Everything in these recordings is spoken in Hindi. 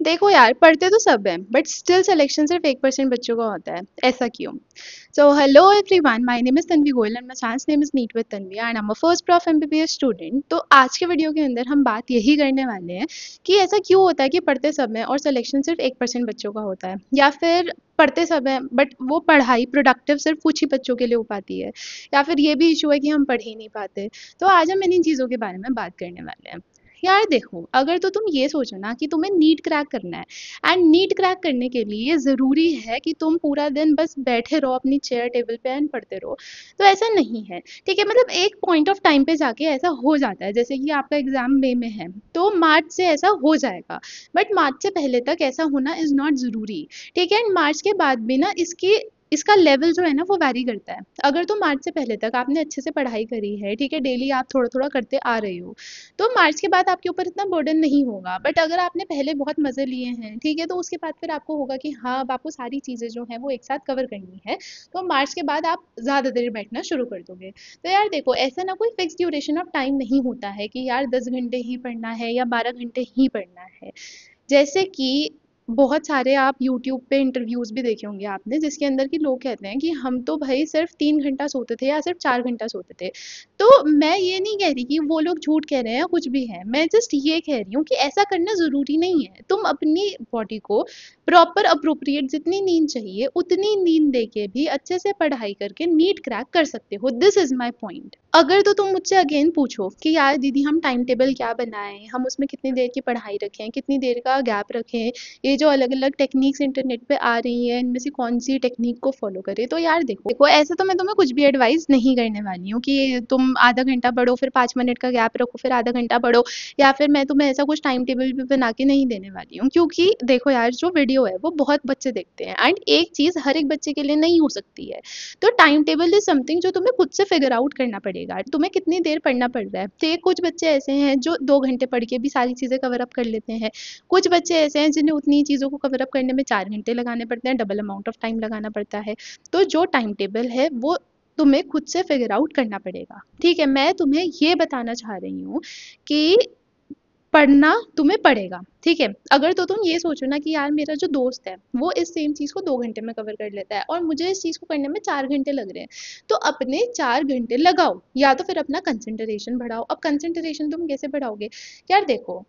देखो यार, पढ़ते तो सब हैं बट स्टिल सिलेक्शन सिर्फ़ एक परसेंट बच्चों का होता है, ऐसा क्यों? So hello everyone my name is Tanvi Goyal and my science name is meet with Tanvi and am a first prof MBBS student तो आज के वीडियो के अंदर हम बात यही करने वाले हैं कि ऐसा क्यों होता है कि पढ़ते सब हैं और सिलेक्शन सिर्फ़ एक परसेंट बच्चों का होता है, या फिर पढ़ते सब हैं बट वो पढ़ाई प्रोडक्टिव सिर्फ़ कुछ ही बच्चों के लिए हो पाती है, या फिर ये भी इशू है कि हम पढ़ ही नहीं पाते। तो आज हम इन चीज़ों के बारे में बात करने वाले हैं। यार देखो, अगर तो तुम ये सोचो ना कि तुम्हें नीट क्रैक करना है। एंड नीट क्रैक करने के लिए ज़रूरी है कि तुम पूरा दिन बस बैठे रहो, अपनी चेयर टेबल पे एंड पढ़ते रहो। तो ऐसा नहीं है, ठीक है? मतलब एक पॉइंट ऑफ़ टाइम पे जाके ऐसा हो जाता है, जैसे कि आपका एग्ज़ाम मे में है तो मार्च से ऐसा हो जाएगा। बट मार्च से पहले तक ऐसा होना इज़ नॉट ज़रूरी, ठीक है? एंड मार्च के बाद भी ना इसकी इसका लेवल जो है ना, वो वैरी करता है। अगर तो मार्च से पहले तक आपने अच्छे से पढ़ाई करी है, ठीक है डेली आप थोड़ा थोड़ा करते आ रहे हो तो मार्च के बाद आपके ऊपर इतना बर्डन नहीं होगा। बट अगर आपने पहले बहुत मज़े लिए हैं, ठीक है तो उसके बाद फिर आपको होगा कि हाँ अब आपको सारी चीज़ें जो हैं, वो एक साथ कवर करनी है तो मार्च के बाद आप ज़्यादा देर बैठना शुरू कर दोगे। तो यार देखो, ऐसा ना कोई फिक्स ड्यूरेशन ऑफ़ टाइम नहीं होता है कि यार दस घंटे ही पढ़ना है या बारह घंटे ही पढ़ना है। जैसे कि बहुत सारे आप यूट्यूब पे इंटरव्यूज़ भी देखे होंगे आपने, जिसके अंदर कि लोग कहते हैं कि हम तो भाई सिर्फ़ तीन घंटा सोते थे या सिर्फ़ चार घंटा सोते थे। तो मैं ये नहीं कह रही कि वो लोग झूठ कह रहे हैं कुछ भी है, मैं जस्ट ये कह रही हूँ कि ऐसा करना ज़रूरी नहीं है। तुम अपनी बॉडी को प्रॉपर अप्रोप्रिएट जितनी नींद चाहिए, उतनी नींद दे के भी अच्छे से पढ़ाई करके नीट क्रैक कर सकते हो। दिस इज़ माई पॉइंट अगर तो तुम मुझसे अगेन पूछो कि यार दीदी हम टाइम टेबल क्या बनाएँ, हम उसमें कितनी देर की पढ़ाई रखें, कितनी देर का गैप रखें, ये जो अलग अलग टेक्निक्स इंटरनेट पे आ रही हैं, इनमें से कौन सी टेक्निक को फॉलो करें? तो यार देखो देखो, ऐसे तो मैं तुम्हें कुछ भी एडवाइस नहीं करने वाली हूँ कि तुम आधा घंटा पढ़ो, फिर पाँच मिनट का गैप रखो, फिर आधा घंटा पढ़ो, या फिर मैं तुम्हें ऐसा कुछ टाइम टेबल भी बना के नहीं देने वाली हूँ। क्योंकि देखो यार, जो वीडियो है, वो बहुत बच्चे देखते हैं एंड एक चीज़ हर एक बच्चे के लिए नहीं हो सकती है। तो टाइम टेबल इज़ समथिंग जो तुम्हें खुद से फिगर आउट करना पड़ेगा। तुम्हें कितनी देर पढ़ना पड़ रहा है? तो कुछ बच्चे ऐसे हैं जो दो घंटे पढ़ के भी सारी चीज़ें कवर अप कर लेते हैं। कुछ बच्चे ऐसे हैं जिन्हें उतनी चीज़ों को कवर अप करने में चार घंटे लगाने पड़ते हैं डबल अमाउंट ऑफ़ टाइम लगाना पड़ता है। तो जो टाइम टेबल है, वो तुम्हें खुद से फिगर आउट करना पड़ेगा। ठीक है, मैं तुम्हें ये बताना चाह रही हूँ कि पढ़ना तुम्हें पड़ेगा। ठीक है, अगर तो तुम ये सोचो ना कि यार मेरा जो दोस्त है, वो इस सेम चीज़ को दो घंटे में कवर कर लेता है और मुझे इस चीज़ को करने में चार घंटे लग रहे हैं। तो अपने चार घंटे लगाओ, या तो फिर अपना कंसंट्रेशन बढ़ाओ। अब कंसंट्रेशन तुम कैसे बढ़ाओगे? यार देखो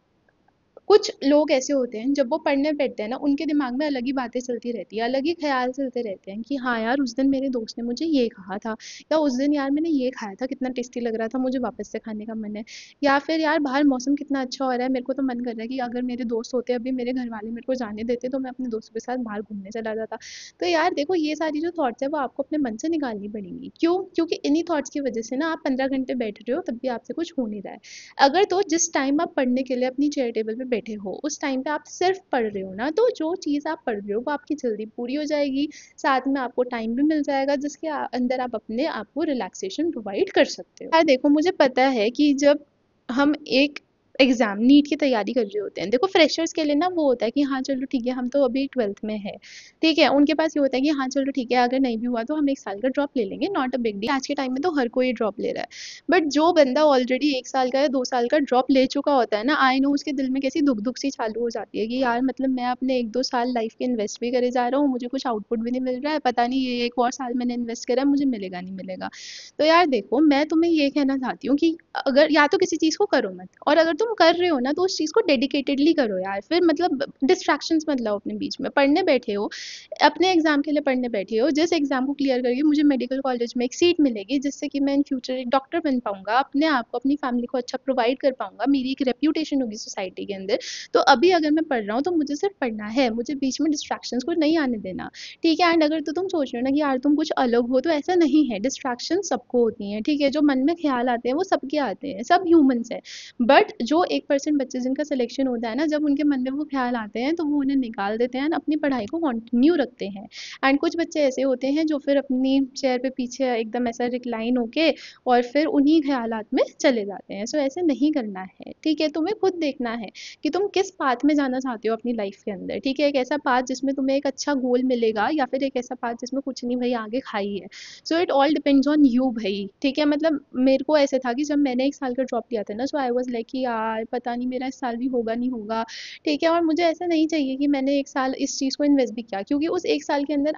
कुछ लोग ऐसे होते हैं, जब वो पढ़ने बैठते हैं ना, उनके दिमाग में अलग ही बातें चलती रहती है, अलग ही ख्याल चलते रहते हैं कि हाँ यार, उस दिन मेरे दोस्त ने मुझे ये कहा था, या उस दिन यार मैंने ये खाया था, कितना टेस्टी लग रहा था, मुझे वापस से खाने का मन है, या फिर यार बाहर मौसम कितना अच्छा हो रहा है, मेरे को तो मन कर रहा है कि अगर मेरे दोस्त होते, अभी मेरे घर वाले मेरे को जाने देते तो मैं अपने दोस्तों के साथ बाहर घूमने चला जाता। तो यार देखो, ये सारी जो थाट्स है, वो आपको अपने मन से निकालनी पड़ेंगी। क्यों? क्योंकि इन्हीं थाट्स की वजह से ना आप पंद्रह घंटे बैठ रहे हो, तब भी आपसे कुछ हो नहीं रहा है। अगर तो जिस टाइम आप पढ़ने के लिए अपनी चेयर टेबल पर बैठे हो, उस टाइम पे आप सिर्फ़ पढ़ रहे हो ना तो जो चीज़ आप पढ़ रहे हो, वो आपकी जल्दी पूरी हो जाएगी। साथ में आपको टाइम भी मिल जाएगा, जिसके अंदर आप अपने आप को रिलैक्सेशन प्रोवाइड कर सकते हो। यार देखो, मुझे पता है कि जब हम एक एग्ज़ाम नीट की तैयारी कर रहे होते हैं। देखो फ्रेशर्स के लिए ना वो होता है कि हाँ चलो ठीक है, हम तो अभी ट्वेल्थ में है। ठीक है, उनके पास ये होता है कि हाँ चलो ठीक है, अगर नहीं भी हुआ तो हम एक साल का ड्रॉप ले लेंगे नॉट अ बिग डी आज के टाइम में तो हर कोई ड्रॉप ले रहा है। बट जो बंदा ऑलरेडी एक साल का या दो साल का ड्रॉप ले चुका होता है ना आई नो उसके दिल में कैसी दुख दुख सी चालू हो जाती है कि, यार मतलब मैं अपने एक दो साल लाइफ के इन्वेस्ट भी करे जा रहा हूँ, मुझे कुछ आउटपुट भी नहीं मिल रहा है, पता नहीं ये एक और साल मैंने इन्वेस्ट करा है मुझे मिलेगा, नहीं मिलेगा। तो यार देखो, मैं तुम्हें ये कहना चाहती हूँ कि अगर या तो किसी चीज़ को करो मत, और अगर तुम कर रहे हो ना तो उस चीज़ को डेडिकेटेडली करो यार। फिर मतलब डिस्ट्रैक्शंस मत लाओ अपने बीच में। पढ़ने बैठे हो, अपने एग्ज़ाम के लिए पढ़ने बैठे हो, जिस एग्ज़ाम को क्लियर करके मुझे मेडिकल कॉलेज में एक सीट मिलेगी, जिससे कि मैं इन फ्यूचर एक डॉक्टर बन पाऊँगा, अपने आप को, अपनी फैमिली को अच्छा प्रोवाइड कर पाऊँगा, मेरी एक रेप्यूटेशन होगी सोसाइटी के अंदर। तो अभी अगर मैं पढ़ रहा हूँ तो मुझे सिर्फ़ पढ़ना है, मुझे बीच में डिस्ट्रैक्शन को नहीं आने देना। ठीक है एंड अगर तो तुम सोच रहे हो ना कि यार तुम कुछ अलग हो तो ऐसा नहीं है। डिस्ट्रैक्शन सबको होती हैं, ठीक है? जो मन में ख्याल आते हैं, वो सबके आते हैं, सब ह्यूमन्स है। बट जो एक परसेंट बच्चे जिनका सिलेक्शन होता है ना, जब उनके मन में वो ख्याल आते हैं तो वो उन्हें निकाल देते हैं अपनी पढ़ाई को कंटिन्यू रखते हैं। एंड कुछ बच्चे ऐसे होते हैं जो फिर अपनी चेयर पे पीछे एकदम ऐसा रिक्लाइन होके और फिर उन्हीं ख्याल में चले जाते हैं। सो ऐसे नहीं करना है, ठीक है? तुम्हें खुद देखना है कि तुम किस पाथ में जाना चाहते हो अपनी लाइफ के अंदर, ठीक है? एक ऐसा पाथ जिसमें तुम्हें एक अच्छा गोल मिलेगा या फिर एक ऐसा पाथ जिसमें कुछ नहीं, भाई, आगे खाई है। So it all depends on you भाई, ठीक है? मतलब मेरे को ऐसे था कि जब मैंने एक साल का ड्रॉप लिया था ना सो आई वॉज़ लाइक कि यार यार, पता नहीं मेरा इस साल भी होगा नहीं होगा। ठीक है, और मुझे ऐसा नहीं चाहिए कि मैंने एक साल इस चीज़ को इन्वेस्ट भी किया, क्योंकि उस एक साल के अंदर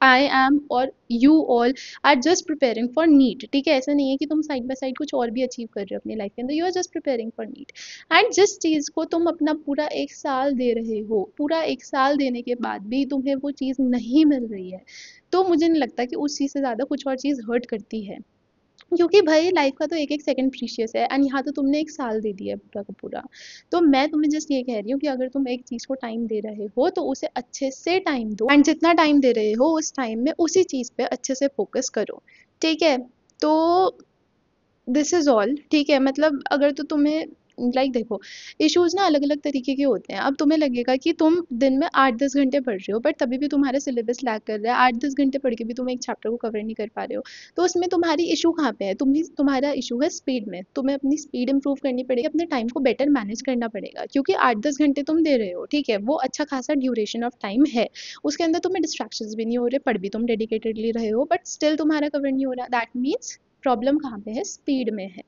आई एम और you all are just preparing for NEET ठीक है, ऐसा नहीं है कि तुम साइड बाय साइड कुछ और भी अचीव कर रहे हो अपनी लाइफ के अंदर you are just preparing for NEET and जिस चीज़ को तुम अपना पूरा एक साल दे रहे हो, पूरा एक साल देने के बाद भी तुम्हें वो चीज़ नहीं मिल रही है तो मुझे नहीं लगता कि उस चीज़ से ज़्यादा कुछ और चीज़ हर्ट करती है। क्योंकि भाई लाइफ का तो एक एक सेकंड प्रीशियस है एंड यहाँ तो तुमने एक साल दे दिया है पूरा का पूरा। तो मैं तुम्हें जस्ट ये कह रही हूँ कि अगर तुम एक चीज़ को टाइम दे रहे हो तो उसे अच्छे से टाइम दो एंड जितना टाइम दे रहे हो उस टाइम में उसी चीज़ पे अच्छे से फोकस करो। ठीक है? तो दिस इज़ ऑल ठीक है? मतलब अगर तो तुम्हें लाइक देखो इश्यूज़ ना अलग अलग तरीके के होते हैं। अब तुम्हें लगेगा कि तुम दिन में आठ दस घंटे पढ़ रहे हो बट तभी भी तुम्हारा सिलेबस लैग कर रहा है। आठ दस घंटे पढ़ के भी तुम एक चैप्टर को कवर नहीं कर पा रहे हो। तो उसमें तुम्हारी इशू कहाँ पे है? तुम्हें तुम्हारा इशू है स्पीड में। तुम्हें अपनी स्पीड इंप्रूव करनी पड़ेगी, अपने टाइम को बेटर मैनेज करना पड़ेगा। क्योंकि आठ दस घंटे तुम दे रहे हो, ठीक है? वो अच्छा खासा ड्यूरेशन ऑफ़ टाइम है। उसके अंदर तुम्हें डिस्ट्रैक्शन भी नहीं हो रहे, पढ़ भी तुम डेडिकेटेडली रहे हो बट स्टिल तुम्हारा कवर नहीं हो रहा। दैट मीन्स प्रॉब्लम कहाँ पे है? स्पीड में है।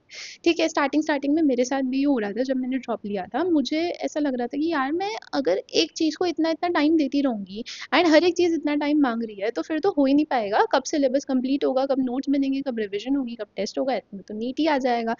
ठीक है स्टार्टिंग स्टार्टिंग में मेरे साथ भी ये हो रहा था जब मैंने ड्रॉप लिया था। मुझे ऐसा लग रहा था कि यार मैं अगर एक चीज़ को इतना इतना टाइम देती रहूँगी एंड हर एक चीज़ इतना टाइम मांग रही है तो फिर तो हो ही नहीं पाएगा। कब सिलेबस कंप्लीट होगा, कब नोट्स बनेंगे कब रिविजन होगी, कब टेस्ट होगा, इतने तो नीट ही आ जाएगा।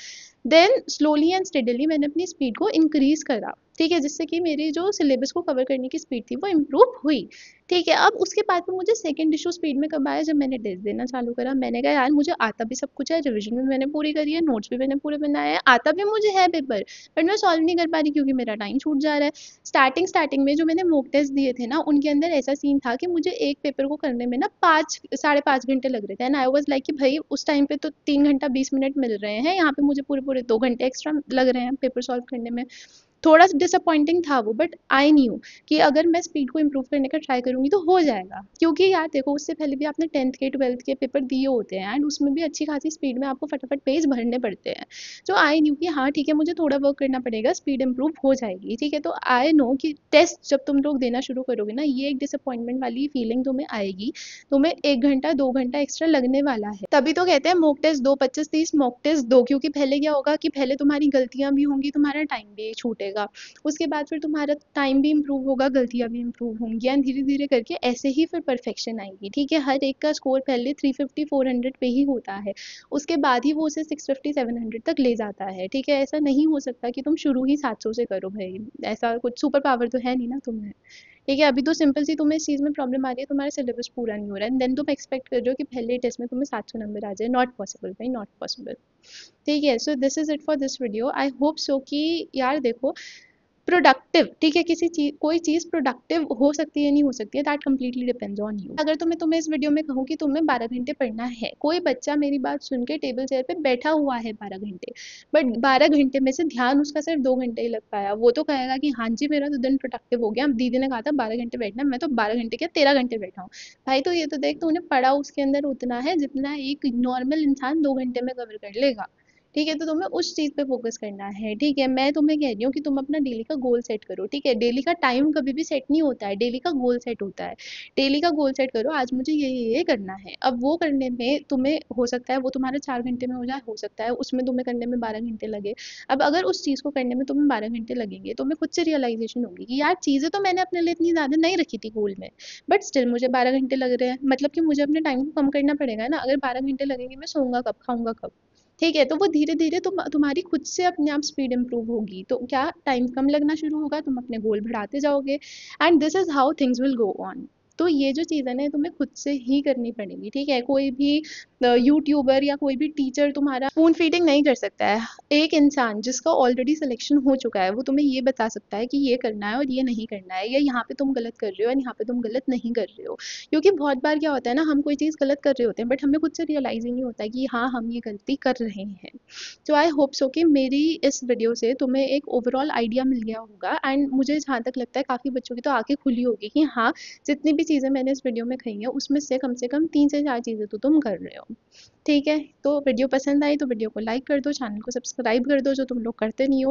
देन स्लोली एंड स्टेडली मैंने अपनी स्पीड को इंक्रीज़ करा। ठीक है, जिससे कि मेरी जो सिलेबस को कवर करने की स्पीड थी, वो इम्प्रूव हुई। ठीक है, अब उसके बाद में मुझे सेकेंड इशू स्पीड में कब आया, जब मैंने टेस्ट देना चालू करा। मैंने कहा, यार, मुझे आता भी सब कुछ है रिविजन भी मैंने पूरी करी है नोट्स भी मैंने पूरे बनाए हैं। आता भी मुझे है पेपर बट मैं सॉल्व नहीं कर पा रही क्योंकि मेरा टाइम छूट जा रहा है। स्टार्टिंग स्टार्टिंग में जो मैंने मोक टेस्ट दिए थे ना, उनके अंदर ऐसा सीन था कि मुझे एक पेपर को करने में ना पाँच, साढ़े पाँच घंटे लग रहे थे। एंड आई वॉज़ लाइक कि भाई, उस टाइम पे तो तीन घंटा बीस मिनट मिल रहे हैं, यहाँ पे मुझे पूरे पूरे दो घंटे एक्स्ट्रा लग रहे हैं पेपर सॉल्व करने में। थोड़ा सा डिसअपॉइंटिंग था वो बट आई न्यू कि अगर मैं स्पीड को इम्प्रूव करने का ट्राई करूँगी तो हो जाएगा। क्योंकि यार देखो, उससे पहले भी आपने टेंथ के ट्वेल्थ के पेपर दिए होते हैं एंड उसमें भी अच्छी खासी स्पीड में आपको फटाफट पेज भरने पड़ते हैं। तो आई न्यू कि हाँ ठीक है, मुझे थोड़ा वर्क करना पड़ेगा स्पीड इम्प्रूव हो जाएगी, ठीक है? तो आई नो कि टेस्ट जब तुम लोग देना शुरू करोगे ना, ये एक डिसअपॉइंटमेंट वाली फीलिंग तुम्हें आएगी। तुम्हें एक घंटा, दो घंटा एक्स्ट्रा लगने वाला है। तभी तो कहते हैं मोक टेस्ट दो, पच्चीस, तीस मोक टेस्ट दो, क्योंकि पहले क्या होगा कि पहले तुम्हारी गलतियाँ भी होंगी, तुम्हारा टाइम भी छूटेगा। उसके उसके बाद फिर तुम्हारा टाइम भी इम्प्रूव होगा, गलतियाँ भी इम्प्रूव होंगी एंड धीरे धीरे करके ऐसे ही फिर परफेक्शन आएँगी, ठीक है? हर एक का स्कोर पहले थ्री फिफ्टी फोर हंड्रेड पे ही होता है। उसके बाद ही वो उसे सिक्स फिफ्टी सेवन हंड्रेड तक ले जाता है, ठीक है? ऐसा नहीं हो सकता कि तुम शुरू ही सात सौ से करो भाई। ऐसा कुछ सुपर पावर तो है नहीं ना तुम्हें। ठीक है, अभी तो सिंपल सी तुम्हें इस चीज़ में प्रॉब्लम आ रही है, तुम्हारा सिलेबस पूरा नहीं हो रहा है देन तुम एक्सपेक्ट कर रहे हो कि पहले टेस्ट में तुम्हें सात सौ नंबर आ जाए। नॉट पॉसिबल भाई नॉट पॉसिबल ठीक है so this is it for this video I hope so कि यार देखो प्रोडक्टिव ठीक है, किसी चीज़ कोई चीज़ प्रोडक्टिव हो सकती है, नहीं हो सकती है that completely depends on you अगर तो मैं तुम्हें इस वीडियो में कहूँ कि तुम्हें बारह घंटे पढ़ना है, कोई बच्चा मेरी बात सुन के टेबल चेयर पे बैठा हुआ है बारह घंटे बट बारह घंटे में से ध्यान उसका सिर्फ़ दो घंटे ही लग पाया, वो तो कहेगा कि हाँ जी, मेरा तो दिन प्रोडक्टिव हो गया दीदी ने कहा था बारह घंटे बैठना मैं तो बारह घंटे क्या तेरह घंटे बैठा हूँ। भाई तो ये तो देख तो उन्हें पढ़ा उसके अंदर उतना है जितना एक नॉर्मल इंसान दो घंटे में कवर कर लेगा। ठीक है तो तुम्हें उस चीज़ पे फोकस करना है, ठीक है? मैं तुम्हें कह रही हूँ कि तुम अपना डेली का गोल सेट करो, ठीक है? डेली का टाइम कभी भी सेट नहीं होता है डेली का गोल सेट होता है। डेली का गोल सेट करो, आज मुझे ये ये करना है। अब वो करने में तुम्हें हो सकता है, वो तुम्हारा चार घंटे में हो जाए, हो सकता है, उसमें तुम्हें करने में बारह घंटे लगे। अब अगर उस चीज़ को करने में तुम्हें बारह घंटे लगेंगे तो मैं खुद से रियलाइजेशन होगी कि यार, चीज़ें तो मैंने अपने लिए इतनी ज़्यादा नहीं रखी थी गोल में बट स्टिल मुझे बारह घंटे लग रहे हैं। मतलब कि मुझे अपने टाइम को कम करना पड़ेगा ना? अगर बारह घंटे लगेंगे, मैं सोऊँगा कब, खाऊँगा कब? ठीक है तो वो धीरे धीरे तुम, तुम्हारी खुद से अपने आप स्पीड इंप्रूव होगी। तो क्या टाइम कम लगना शुरू होगा? तुम अपने गोल बढ़ाते जाओगे। And this is how things will go on तो ये जो चीज़ है ना तुम्हें खुद से ही करनी पड़ेगी, ठीक है? कोई भी यूट्यूबर या कोई भी टीचर तुम्हारा स्पून फीडिंग नहीं कर सकता है। एक इंसान जिसका ऑलरेडी सिलेक्शन हो चुका है, वो तुम्हें ये बता सकता है कि ये करना है और ये नहीं करना है, या यहाँ पे तुम गलत कर रहे हो और यहाँ पे तुम गलत नहीं कर रहे हो। क्योंकि बहुत बार क्या होता है ना, हम कोई चीज़ गलत कर रहे होते हैं बट हमें खुद से रियलाइज़ ही नहीं होता है कि हाँ हम ये गलती कर रहे हैं। तो आई होप सो कि मेरी इस वीडियो से तुम्हें एक ओवरऑल आइडिया मिल गया होगा एंड मुझे जहाँ तक लगता है, काफ़ी बच्चों की तो आँखें खुली होगी कि हाँ जितनी भी चीज़ें मैंने इस वीडियो में कही हैं, उसमें से कम से कम तीन से चार चीज़ें तो तुम कर रहे हो। ठीक है? तो वीडियो पसंद आई तो वीडियो को लाइक कर दो चैनल को सब्सक्राइब कर दो, जो तुम लोग करते नहीं हो।